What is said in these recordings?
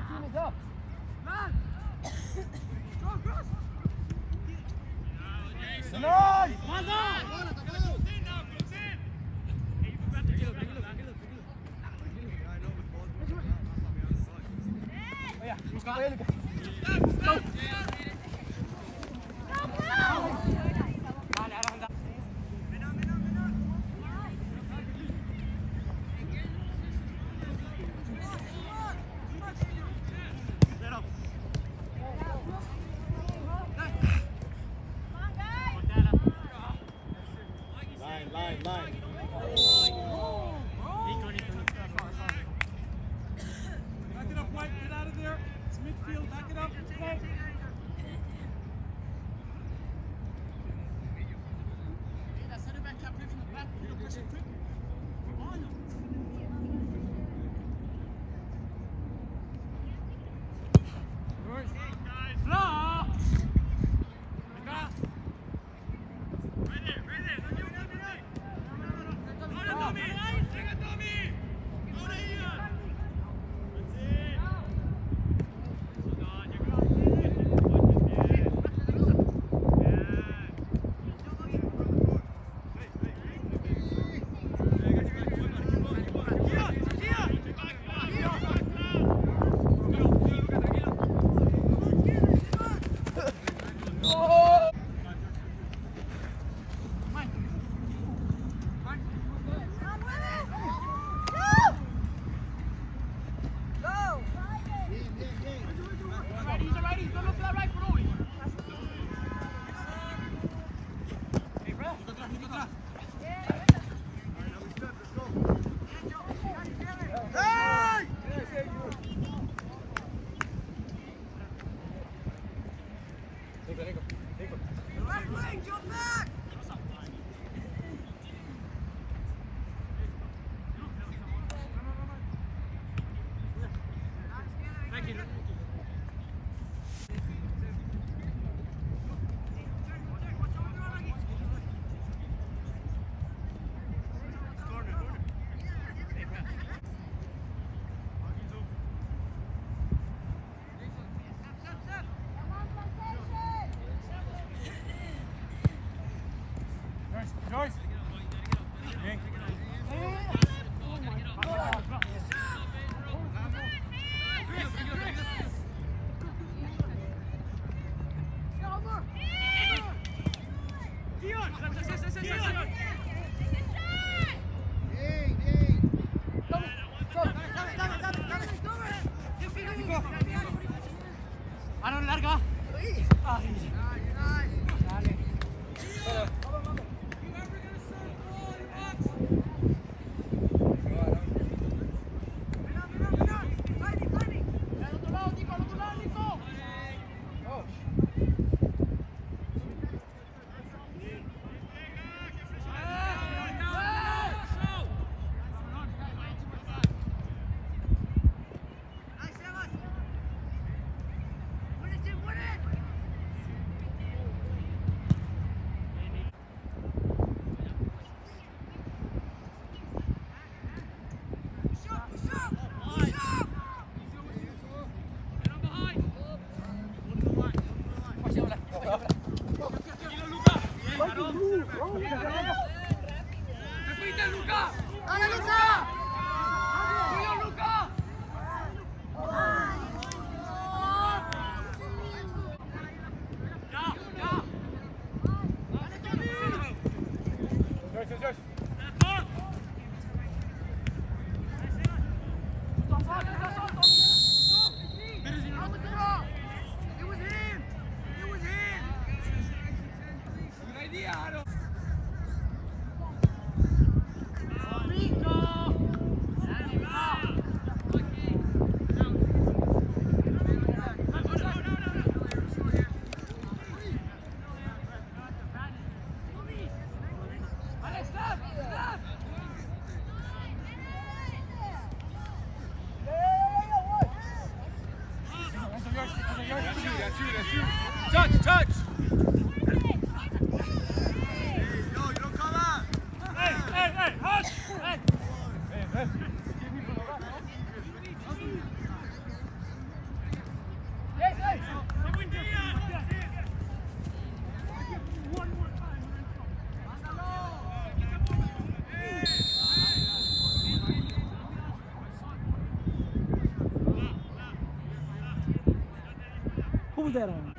team is up. Land! Go, cross! Nice! Oh yeah, go. Go. खूप जायला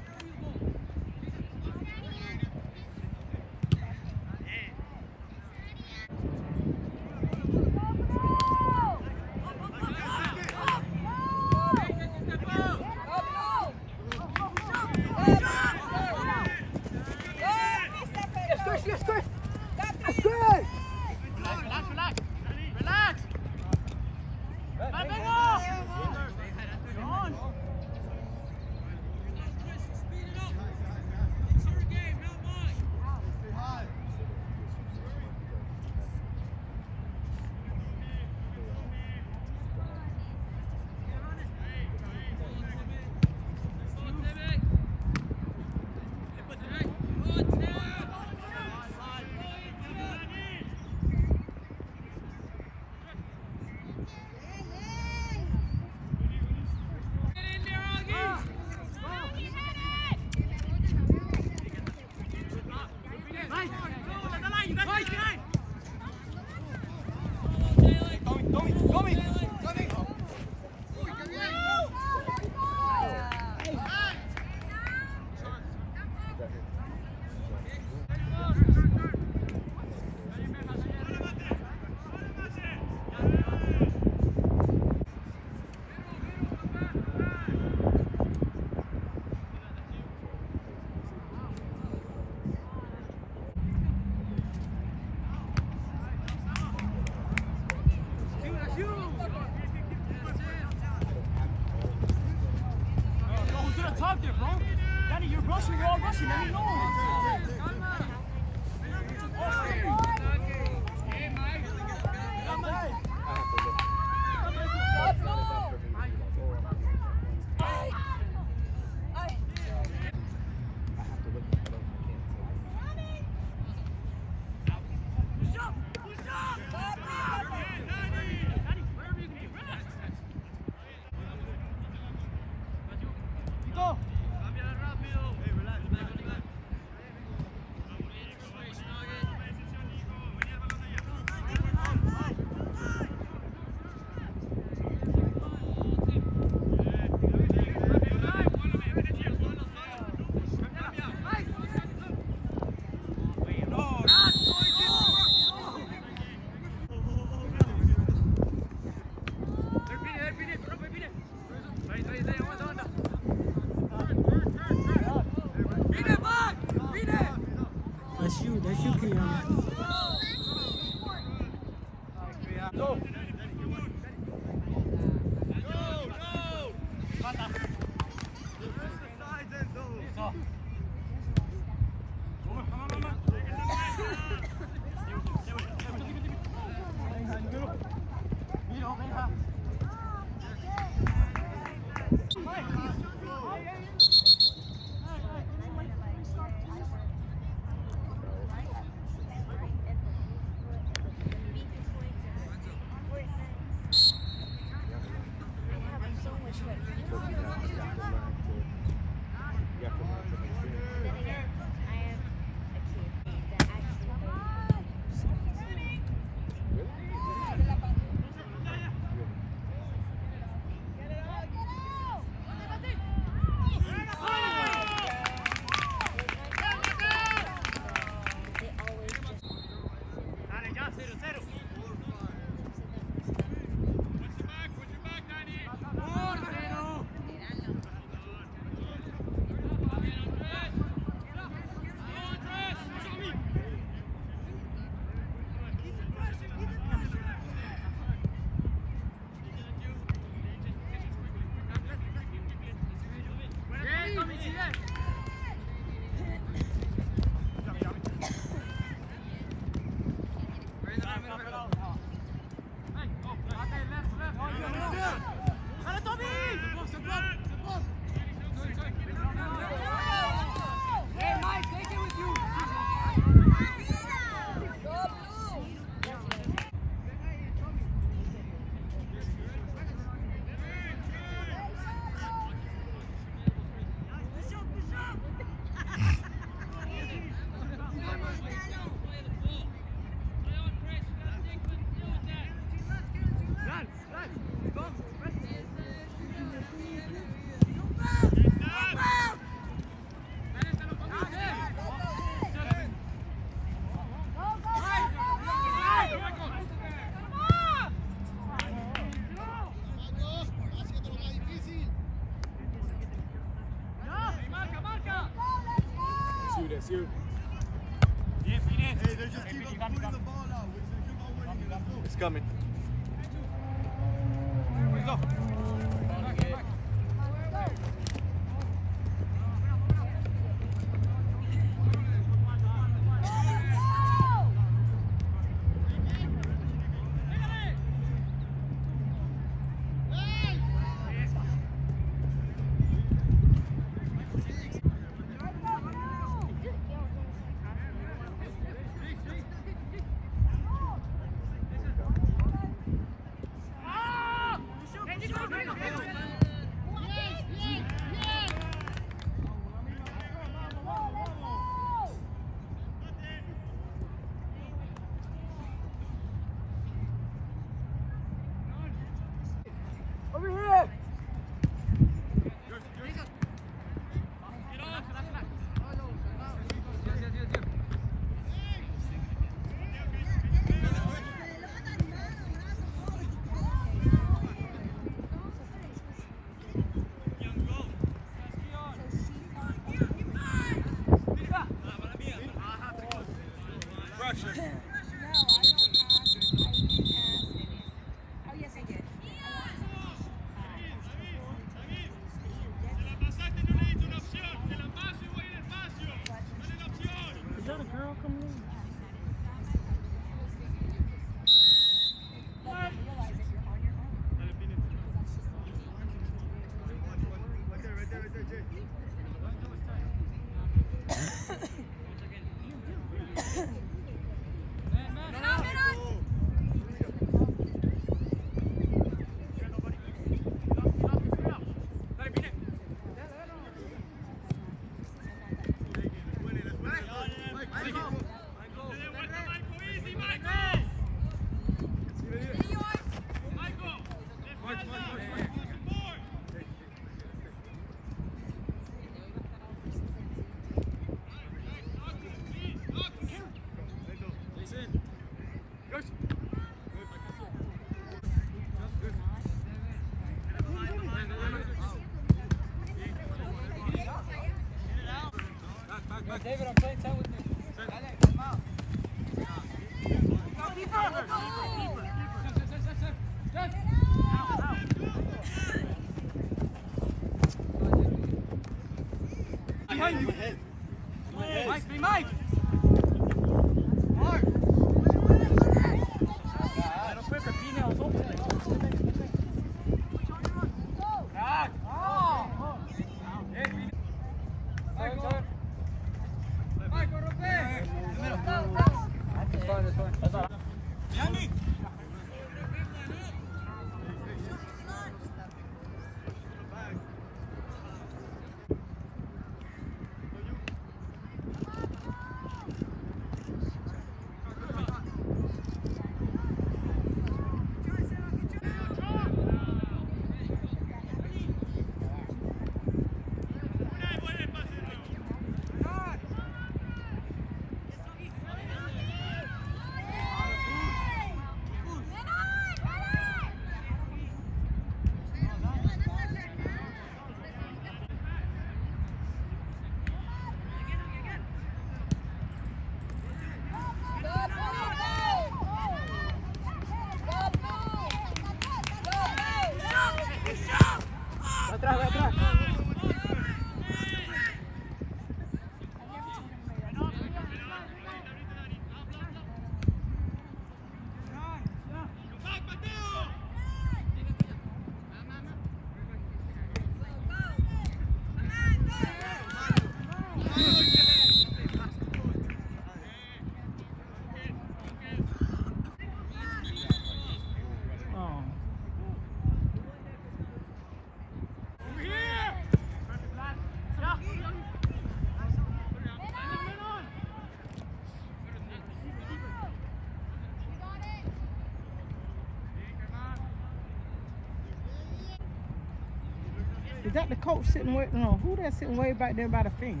Is that the coach sitting way? No, who that sitting way back there by the fence?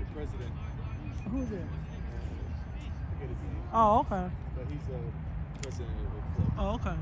The president. Who's that? Forget his name. Oh, okay. But he's a president of the club. Oh, okay.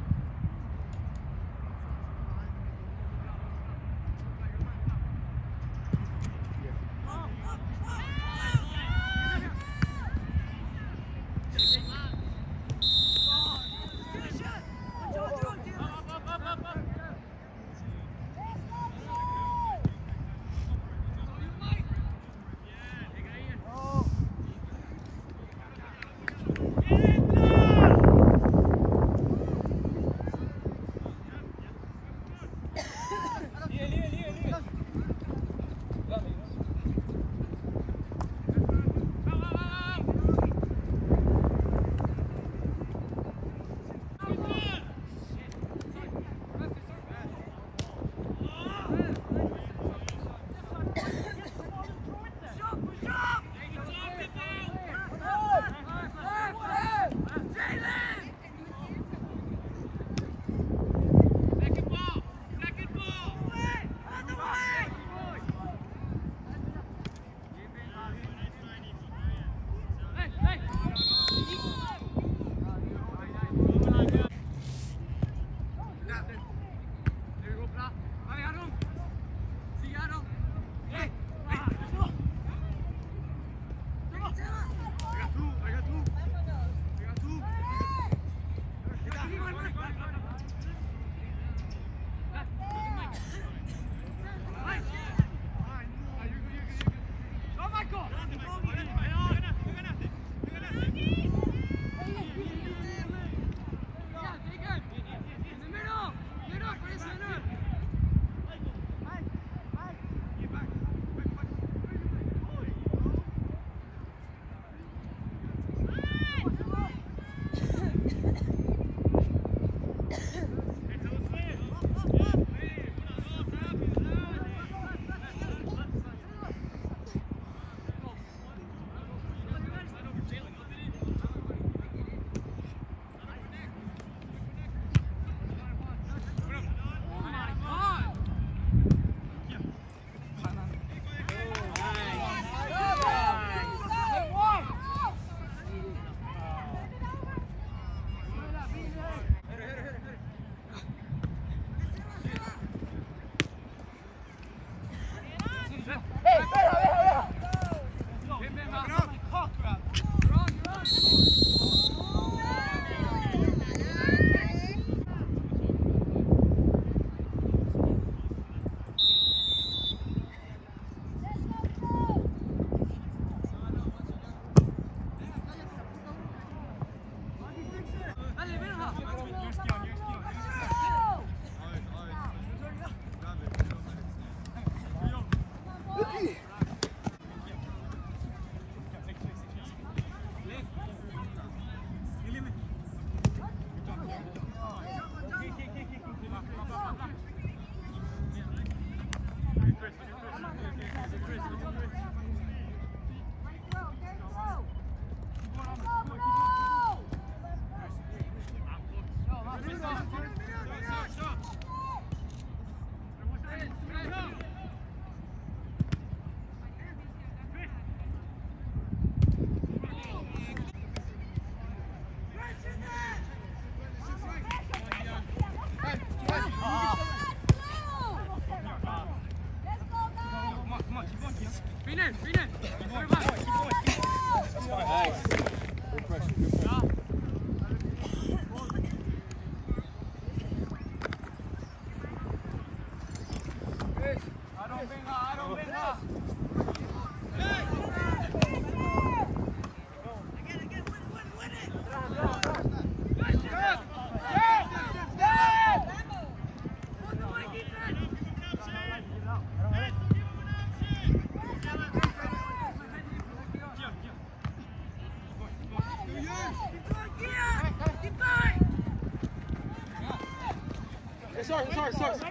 sorry, sorry.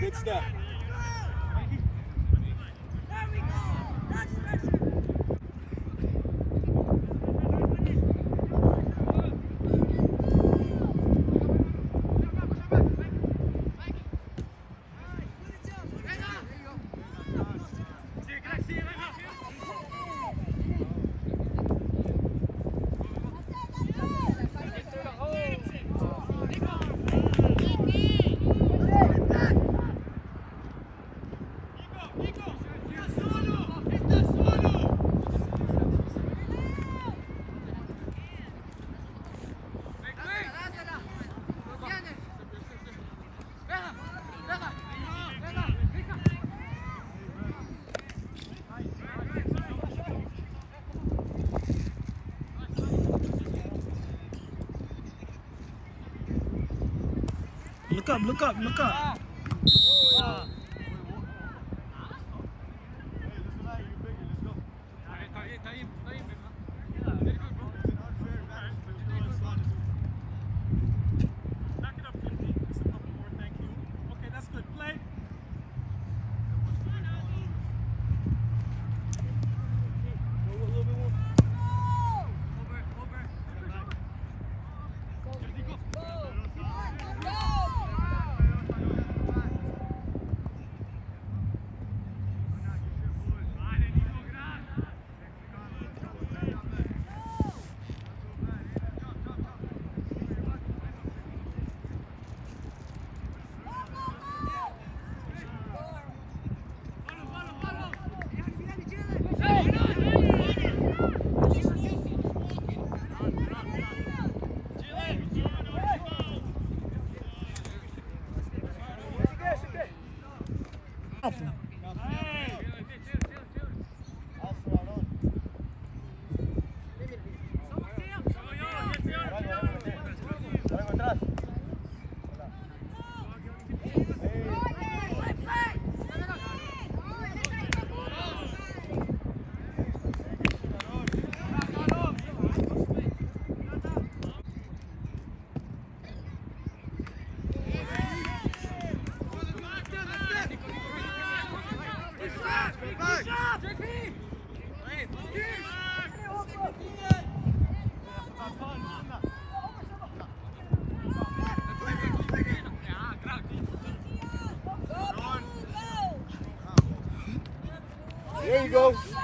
Good stuff. look up, look up. There you go.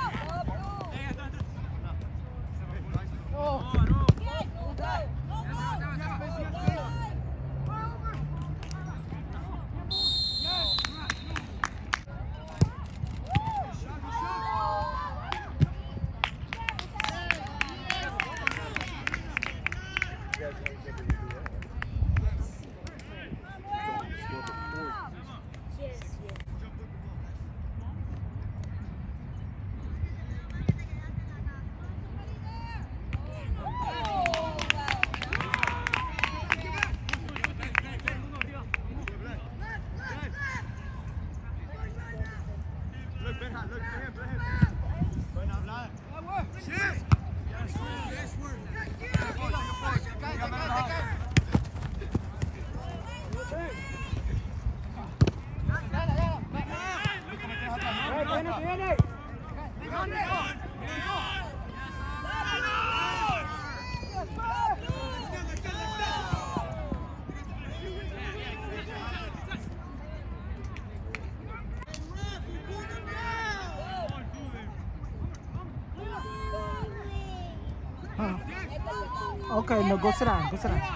Ok, no, go sit.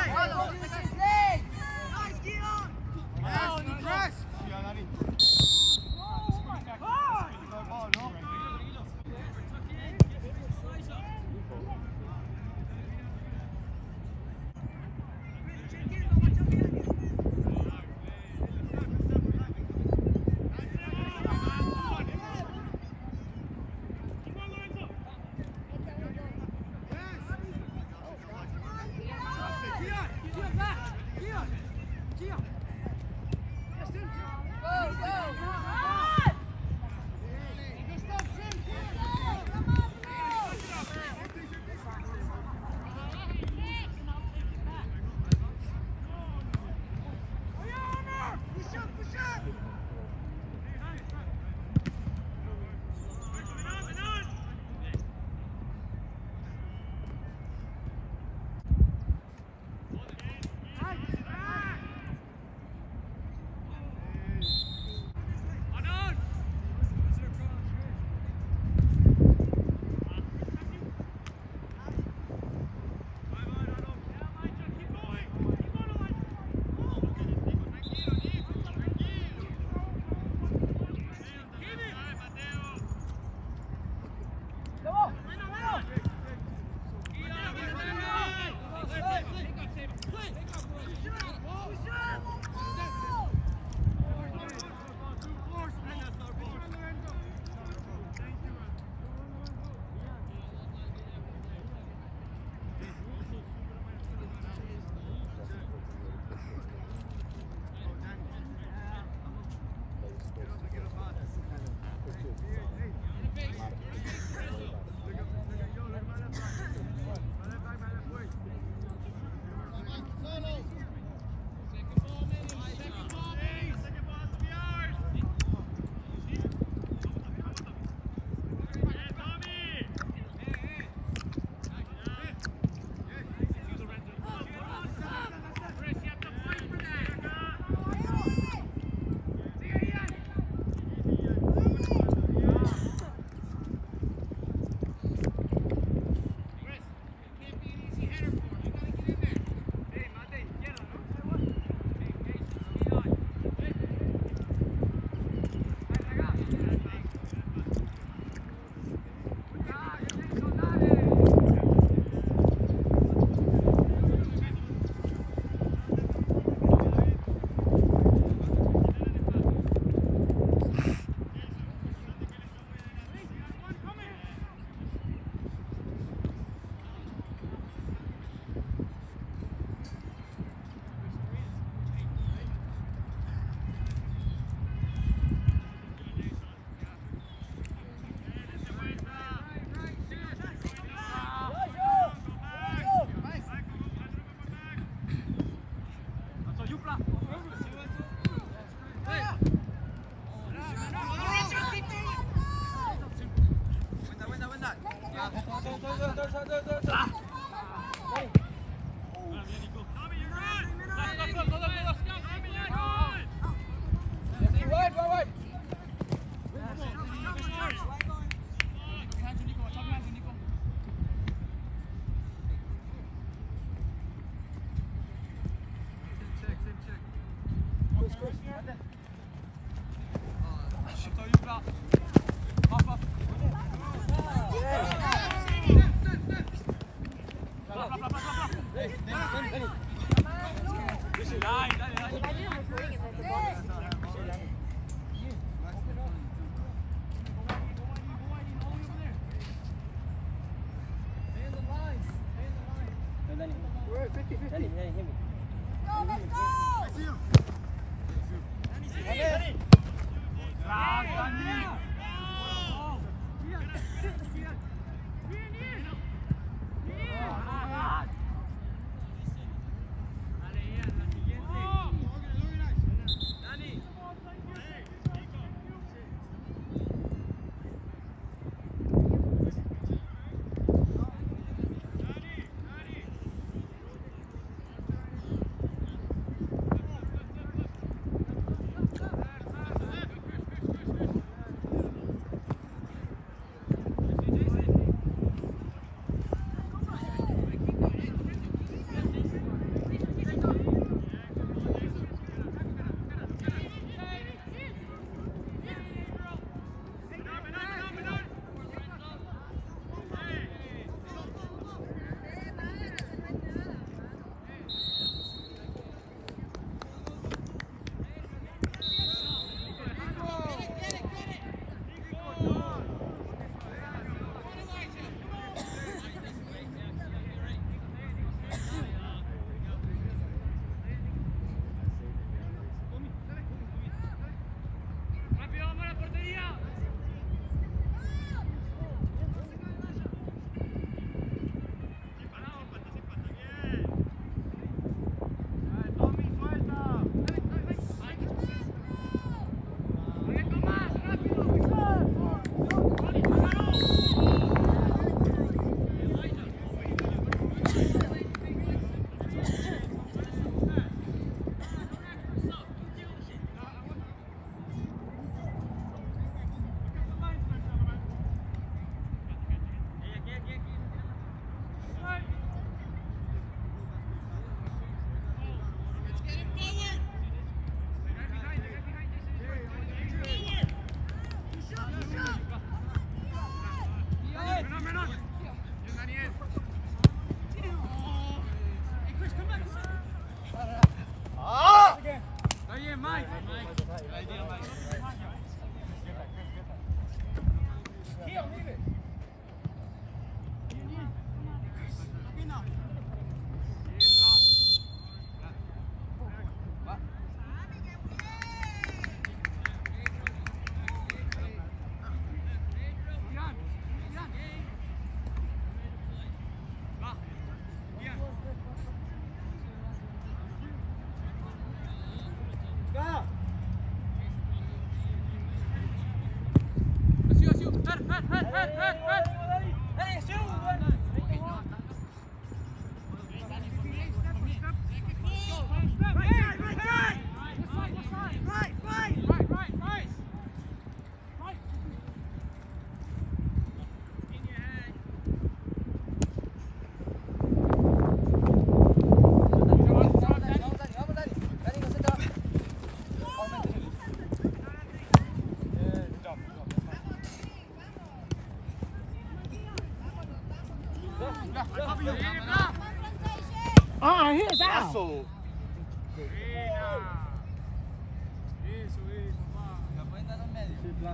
来。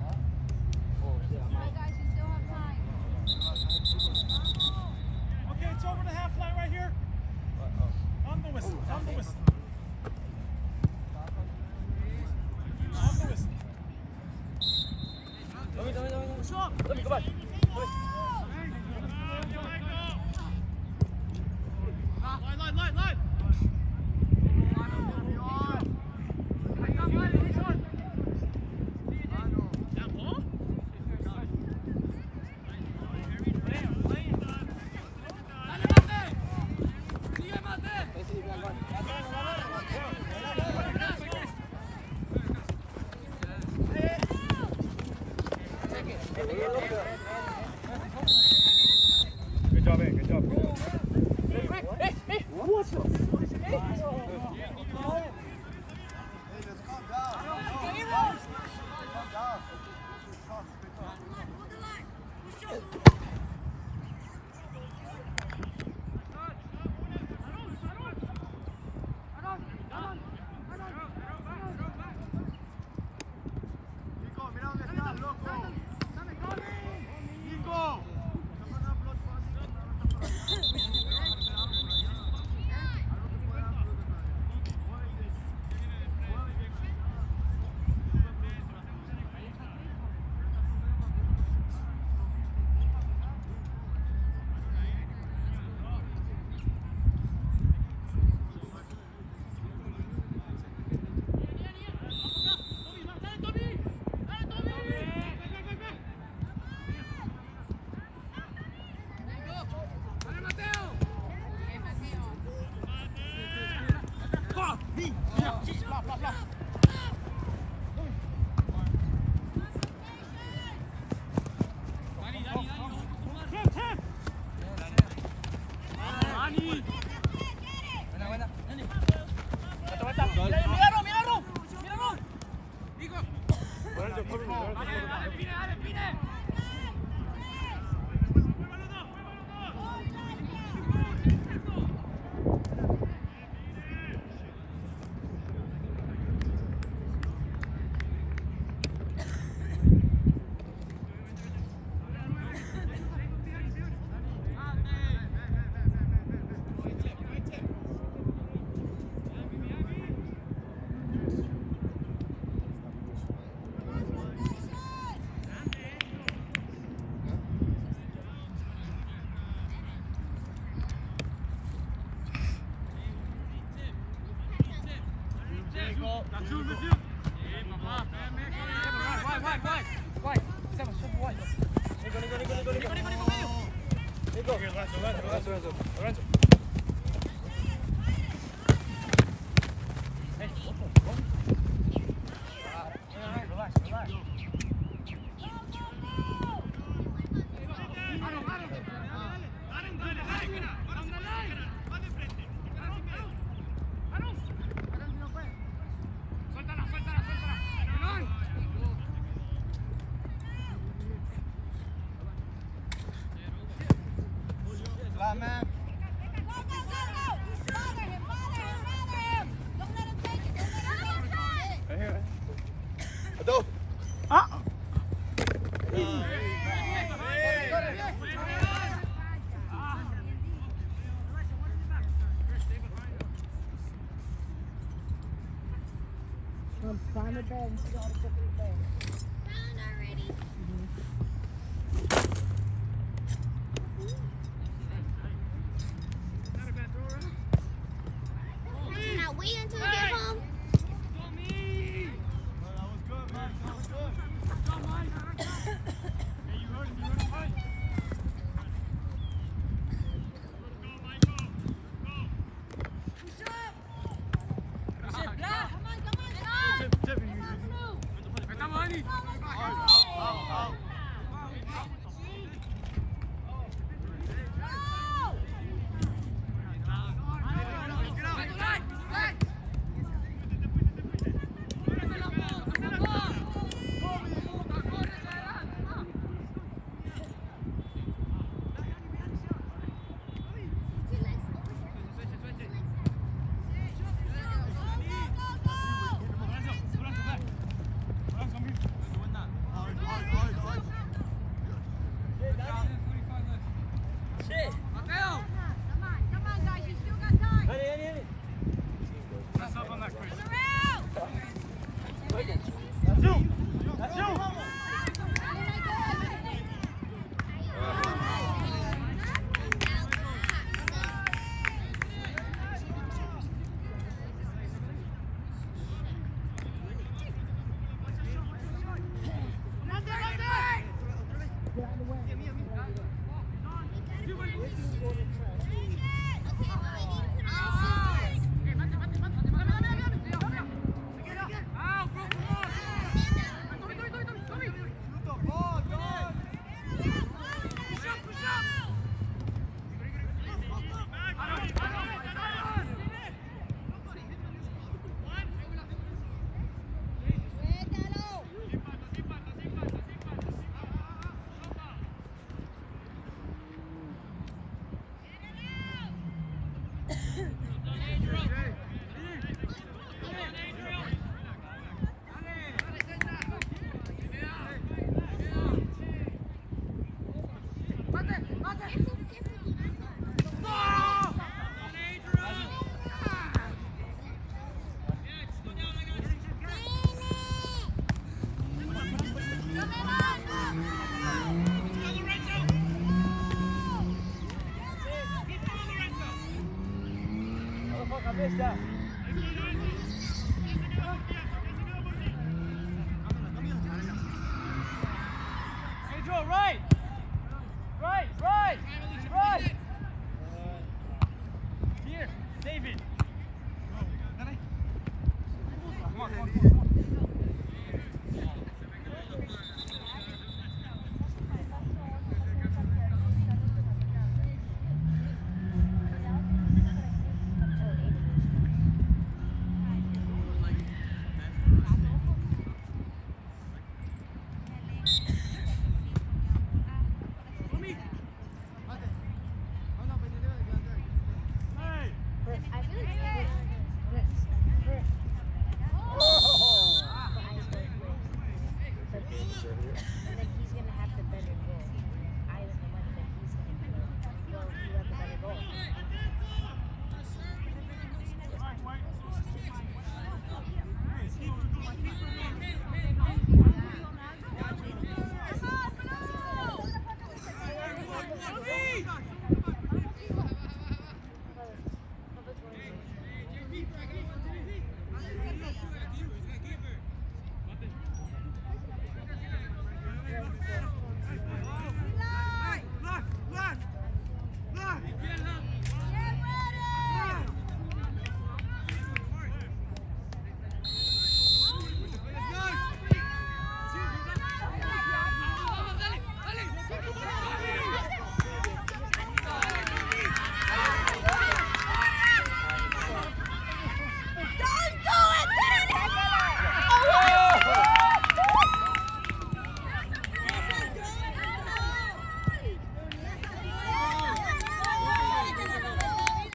好，谢啊。